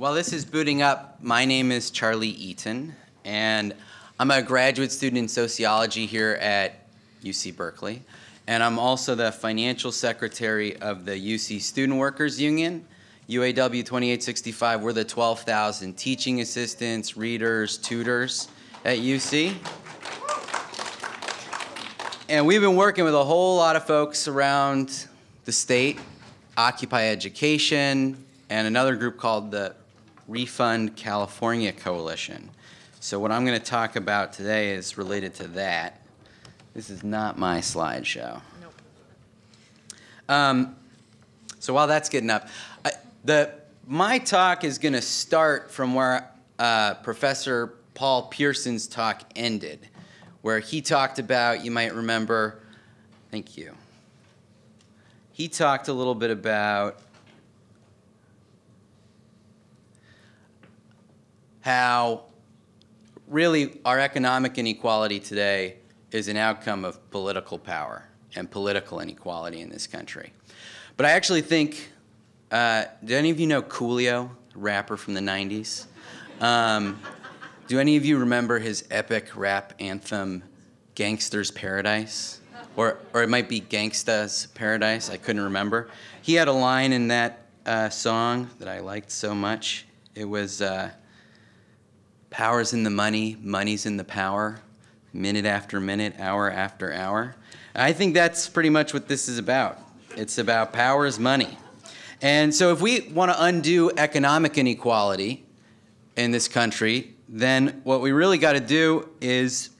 While this is booting up, my name is Charlie Eaton, and I'm a graduate student in sociology here at UC Berkeley. And I'm also the financial secretary of the UC Student Workers Union, UAW 2865. We're the 12,000 teaching assistants, readers, tutors at UC. And we've been working with a whole lot of folks around the state, Occupy Education, and another group called the Refund California Coalition. So what I'm going to talk about today is related to that. This is not my slideshow. Nope. Um, so while that's getting up, I, the my talk is going to start from where uh, Professor Paul Pierson's talk ended, where he talked about. You might remember. Thank you. He talked a little bit about how really our economic inequality today is an outcome of political power and political inequality in this country. But I actually think, uh, do any of you know Coolio, rapper from the 90s? Um, do any of you remember his epic rap anthem, Gangster's Paradise? Or, or it might be Gangsta's Paradise, I couldn't remember. He had a line in that uh, song that I liked so much. It was, uh, Power's in the money, money's in the power, minute after minute, hour after hour. I think that's pretty much what this is about. It's about power is money. And so if we want to undo economic inequality in this country, then what we really got to do is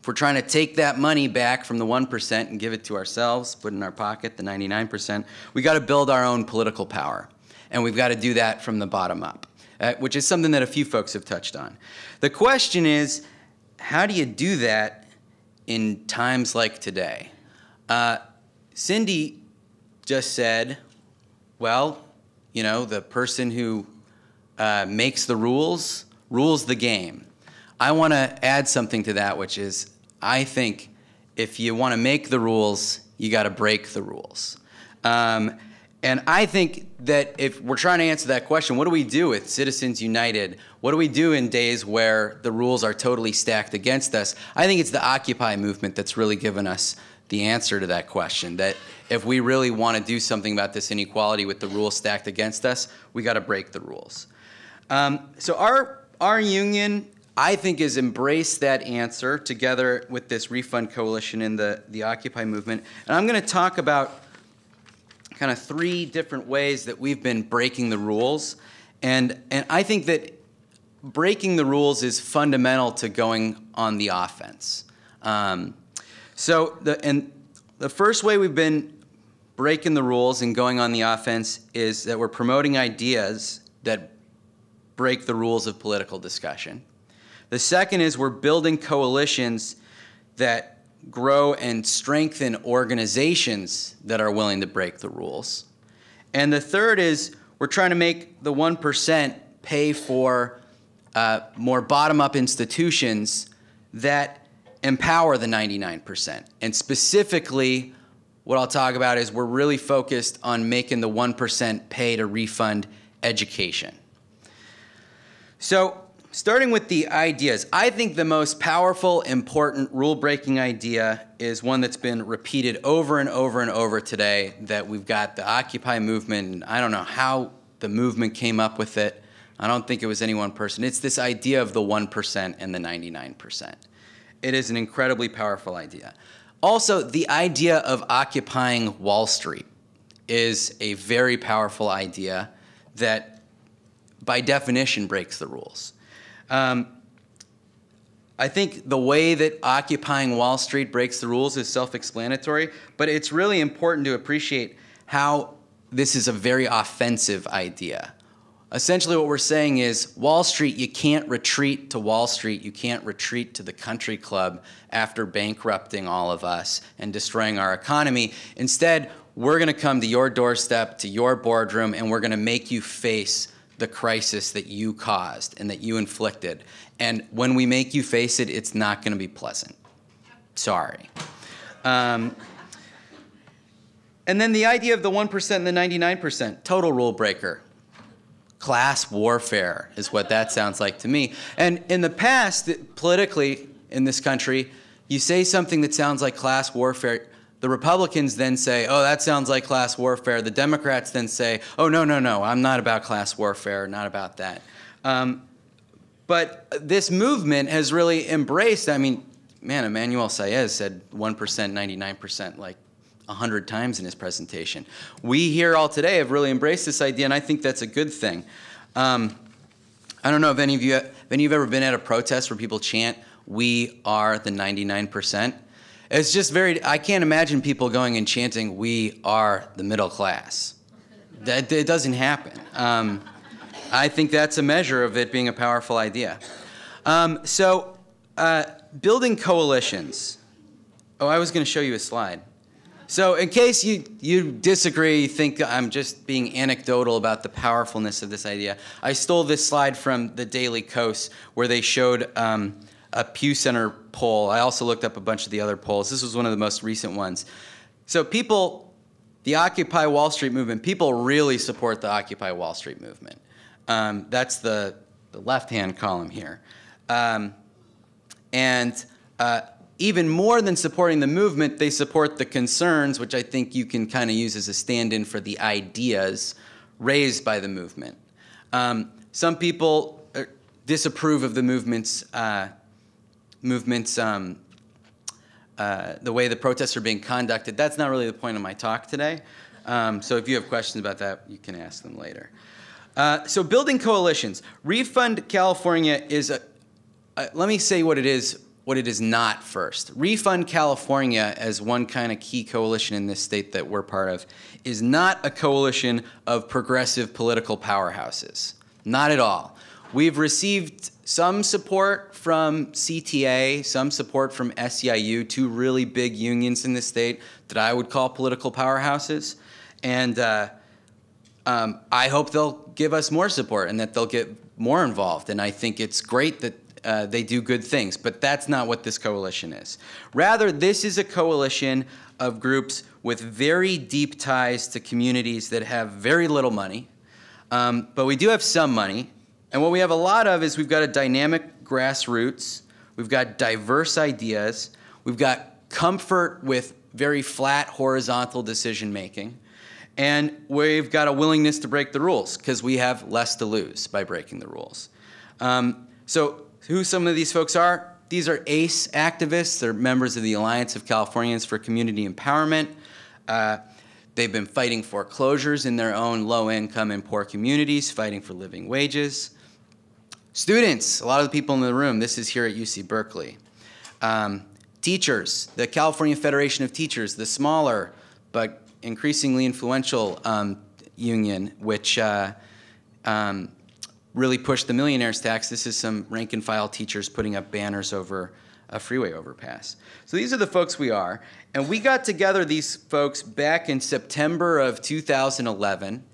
if we're trying to take that money back from the 1% and give it to ourselves, put it in our pocket, the 99%, we got to build our own political power. And we've got to do that from the bottom up uh, which is something that a few folks have touched on. The question is, how do you do that in times like today? Uh, Cindy just said, well, you know, the person who uh, makes the rules rules the game. I want to add something to that, which is I think if you want to make the rules, you got to break the rules. Um, and I think that if we're trying to answer that question, what do we do with Citizens United? What do we do in days where the rules are totally stacked against us? I think it's the Occupy movement that's really given us the answer to that question. That if we really want to do something about this inequality with the rules stacked against us, we got to break the rules. Um, so our our union, I think, has embraced that answer together with this refund coalition and the the Occupy movement. And I'm going to talk about kind of three different ways that we've been breaking the rules. And, and I think that breaking the rules is fundamental to going on the offense. Um, so, the, and the first way we've been breaking the rules and going on the offense is that we're promoting ideas that break the rules of political discussion. The second is we're building coalitions that grow and strengthen organizations that are willing to break the rules. And the third is we're trying to make the 1% pay for uh, more bottom up institutions that empower the 99%. And specifically, what I'll talk about is we're really focused on making the 1% pay to refund education. So, Starting with the ideas, I think the most powerful, important rule breaking idea is one that's been repeated over and over and over today that we've got the Occupy movement. And I don't know how the movement came up with it. I don't think it was any one person. It's this idea of the 1% and the 99%. It is an incredibly powerful idea. Also, the idea of occupying Wall Street is a very powerful idea that, by definition, breaks the rules. Um, I think the way that occupying Wall Street breaks the rules is self explanatory, but it's really important to appreciate how this is a very offensive idea. Essentially, what we're saying is Wall Street, you can't retreat to Wall Street, you can't retreat to the country club after bankrupting all of us and destroying our economy. Instead, we're going to come to your doorstep, to your boardroom, and we're going to make you face the crisis that you caused and that you inflicted. And when we make you face it, it's not going to be pleasant. Sorry. Um, and then the idea of the 1% and the 99%, total rule breaker. Class warfare is what that sounds like to me. And in the past, politically in this country, you say something that sounds like class warfare, the Republicans then say, oh, that sounds like class warfare. The Democrats then say, oh, no, no, no, I'm not about class warfare, not about that. Um, but this movement has really embraced, I mean, man, Emmanuel Saez said 1%, 99%, like 100 times in his presentation. We here all today have really embraced this idea, and I think that's a good thing. Um, I don't know if any of you, if any of you have ever been at a protest where people chant, we are the 99%. It's just very, I can't imagine people going and chanting, we are the middle class. That, it doesn't happen. Um, I think that's a measure of it being a powerful idea. Um, so, uh, building coalitions. Oh, I was going to show you a slide. So, in case you, you disagree, think I'm just being anecdotal about the powerfulness of this idea, I stole this slide from the Daily Kos where they showed um, a Pew Center poll. I also looked up a bunch of the other polls. This was one of the most recent ones. So people, the Occupy Wall Street movement, people really support the Occupy Wall Street movement. Um, that's the, the left-hand column here. Um, and uh, even more than supporting the movement, they support the concerns, which I think you can kind of use as a stand-in for the ideas raised by the movement. Um, some people uh, disapprove of the movement's uh, movement's um, uh, the way the protests are being conducted. That's not really the point of my talk today. Um, so if you have questions about that, you can ask them later. Uh, so building coalitions. Refund California is a, uh, let me say what it is, what it is not first. Refund California as one kind of key coalition in this state that we're part of is not a coalition of progressive political powerhouses. Not at all. We've received some support from CTA, some support from SEIU, two really big unions in the state that I would call political powerhouses. And uh, um, I hope they'll give us more support and that they'll get more involved. And I think it's great that uh, they do good things, but that's not what this coalition is. Rather, this is a coalition of groups with very deep ties to communities that have very little money, um, but we do have some money, and what we have a lot of is we've got a dynamic grassroots, we've got diverse ideas, we've got comfort with very flat horizontal decision making, and we've got a willingness to break the rules because we have less to lose by breaking the rules. Um, so, who some of these folks are? These are ACCE activists. They're members of the Alliance of Californians for Community Empowerment. Uh, they've been fighting foreclosures in their own low income and poor communities, fighting for living wages. Students, a lot of the people in the room, this is here at UC Berkeley. Um, teachers, the California Federation of Teachers, the smaller but increasingly influential um, union, which uh, um, really pushed the millionaires tax. This is some rank and file teachers putting up banners over a freeway overpass. So these are the folks we are. And we got together these folks back in September of 2011.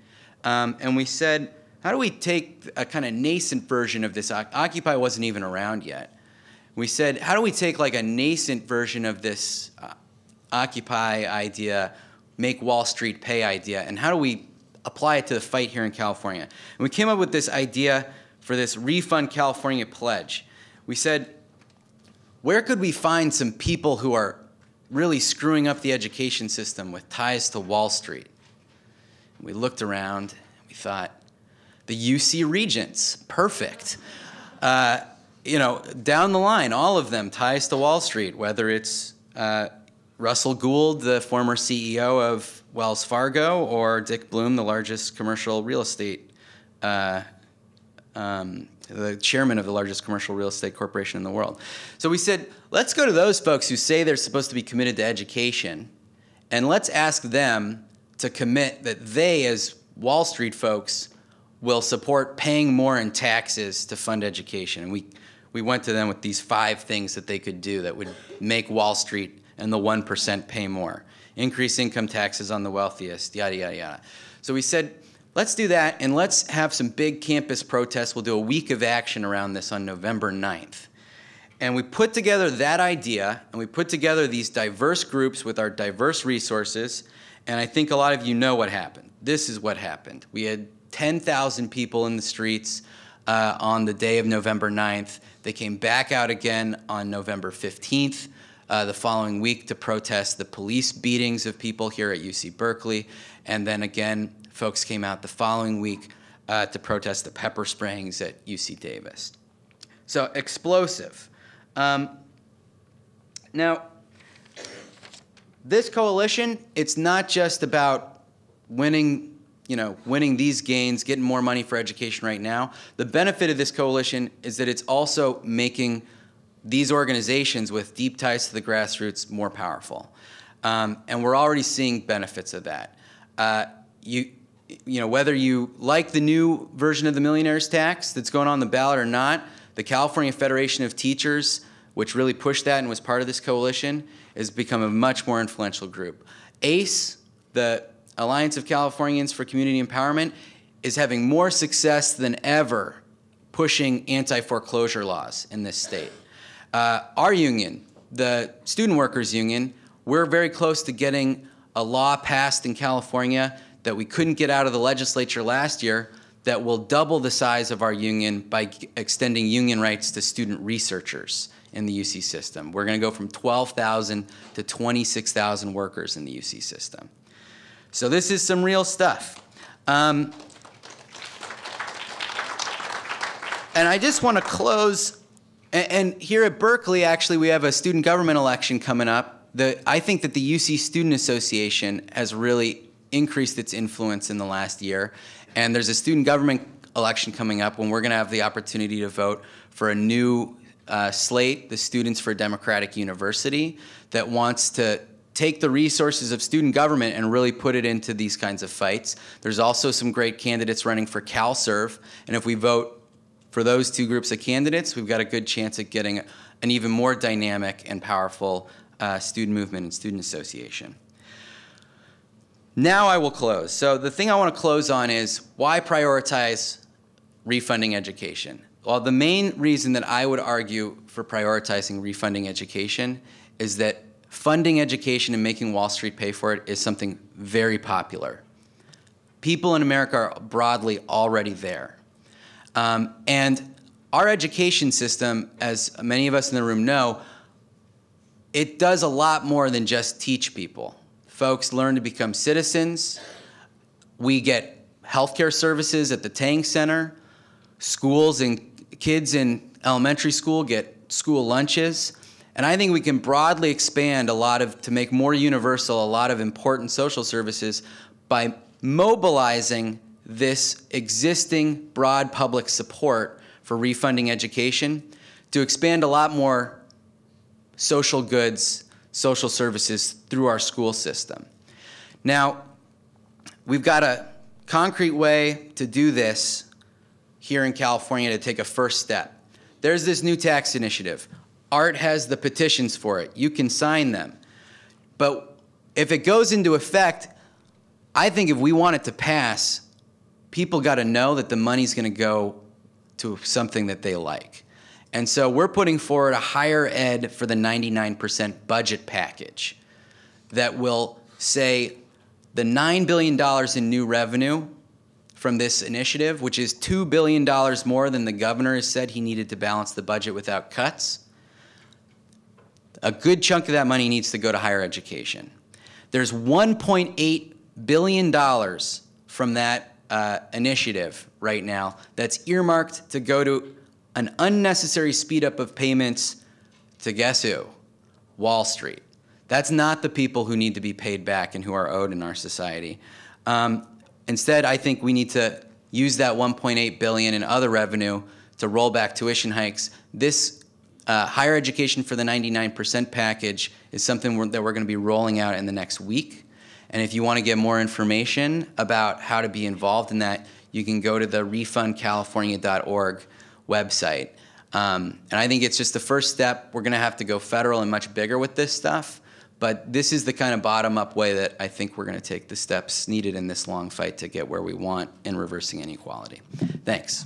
Um, and we said, how do we take a kind of nascent version of this? Occupy wasn't even around yet. We said, how do we take like a nascent version of this uh, Occupy idea, make Wall Street pay idea, and how do we apply it to the fight here in California? And we came up with this idea for this Refund California pledge. We said, where could we find some people who are really screwing up the education system with ties to Wall Street? We looked around, and we thought, the UC Regents, perfect. Uh, you know, down the line, all of them ties to Wall Street, whether it's uh, Russell Gould, the former CEO of Wells Fargo, or Dick Blum, the largest commercial real estate, uh, um, the chairman of the largest commercial real estate corporation in the world. So we said, let's go to those folks who say they're supposed to be committed to education, and let's ask them to commit that they, as Wall Street folks, will support paying more in taxes to fund education. And we, we went to them with these five things that they could do that would make Wall Street and the 1% pay more. Increase income taxes on the wealthiest, yada, yada, yada. So we said, let's do that and let's have some big campus protests. We'll do a week of action around this on November 9th. And we put together that idea and we put together these diverse groups with our diverse resources. And I think a lot of you know what happened. This is what happened. We had 10,000 people in the streets uh, on the day of November 9th. They came back out again on November 15th. Uh, the following week to protest the police beatings of people here at UC Berkeley. And then again, folks came out the following week uh, to protest the pepper sprayings at UC Davis. So explosive. Um, now, this coalition, it's not just about winning, you know, winning these gains, getting more money for education right now. The benefit of this coalition is that it's also making these organizations with deep ties to the grassroots more powerful. Um, and we're already seeing benefits of that. Uh, you, you know, whether you like the new version of the millionaire's tax that's going on the ballot or not, the California Federation of Teachers, which really pushed that and was part of this coalition, has become a much more influential group. ACCE, the Alliance of Californians for Community Empowerment, is having more success than ever pushing anti-foreclosure laws in this state. Uh, our union, the Student Workers Union, we're very close to getting a law passed in California that we couldn't get out of the legislature last year that will double the size of our union by extending union rights to student researchers in the UC system. We're going to go from 12,000 to 26,000 workers in the UC system. So this is some real stuff. Um, and I just want to close, and, and, here at Berkeley, actually, we have a student government election coming up. The, I think that the UC Student Association has really increased its influence in the last year. And there's a student government election coming up when we're going to have the opportunity to vote for a new uh, slate, the Students for Democratic University, that wants to take the resources of student government and really put it into these kinds of fights. There's also some great candidates running for CalServe, and if we vote for those two groups of candidates, we've got a good chance at getting an even more dynamic and powerful uh, student movement and student association. Now I will close. So the thing I want to close on is why prioritize refunding education? Well, the main reason that I would argue for prioritizing refunding education is that funding education and making Wall Street pay for it is something very popular. People in America are broadly already there. Um, and our education system, as many of us in the room know, it does a lot more than just teach people. Folks learn to become citizens. We get healthcare services at the Tang Center. Schools and kids in elementary school get school lunches. And I think we can broadly expand a lot of, to make more universal, a lot of important social services by mobilizing this existing broad public support for refunding education to expand a lot more social goods social services through our school system. Now, we've got a concrete way to do this here in California to take a first step. There's this new tax initiative. ART has the petitions for it. You can sign them. But if it goes into effect, I think if we want it to pass, people got to know that the money's going to go to something that they like. And so we're putting forward a higher ed for the 99% budget package that will say the $9 billion in new revenue from this initiative, which is $2 billion more than the governor has said he needed to balance the budget without cuts. A good chunk of that money needs to go to higher education. There's $1.8 billion from that uh, initiative right now that's earmarked to go to an unnecessary speed up of payments to guess who? Wall Street. That's not the people who need to be paid back and who are owed in our society. Um, instead, I think we need to use that 1.8 billion in other revenue to roll back tuition hikes. This uh, higher education for the 99% package is something we're, that we're going to be rolling out in the next week. And if you want to get more information about how to be involved in that, you can go to the refundcalifornia.org website. Um, and I think it's just the first step. We're going to have to go federal and much bigger with this stuff. But this is the kind of bottom up way that I think we're going to take the steps needed in this long fight to get where we want in reversing inequality. Thanks.